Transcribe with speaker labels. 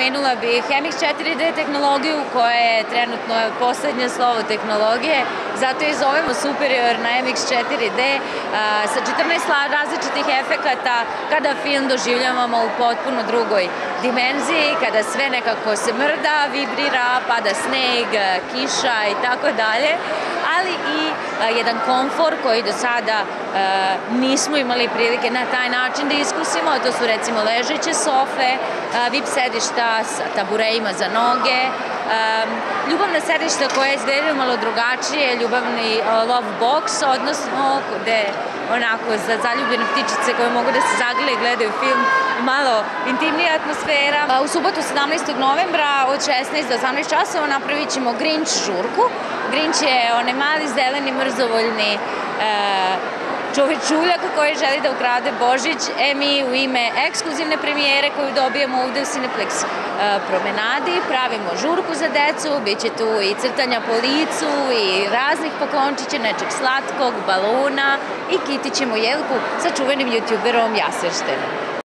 Speaker 1: pomenula bih MX 4D tehnologiju koja je trenutno poslednje slovo tehnologije, zato je zovemo Superior na MX 4D sa 14 različitih efekata kada film doživljavamo u potpuno drugoj dimenziji, kada sve nekako se mrda, vibrira, pada sneg, kiša i tako dalje, ali i jedan komfor koji do sada nismo imali prilike na taj način da iskusimo, to su recimo ležeće sofe, VIP sedišta sa taburejima za noge, ljubavna sedišta koja izgledaju malo drugačije, ljubavni love box, odnosno gde onako za zaljubljene ptičice koje mogu da se zagrle i gledaju film malo intimnija atmosfera. U subotu 17. novembra od 16 do 18 časova napravit ćemo Grinch žurku. Grinch je onaj mali zeleni mrzovoljni čovečuljak koji želi da ukrade Božić, e mi u ime ekskluzivne premijere koju dobijemo ovde u Cineplex promenadi pravimo žurku za decu, bit će tu i crtanja po licu i raznih poklončića, nečeg slatkog, balona i kiti ćemo jelku sa čuvenim youtuberom Jaserštenom.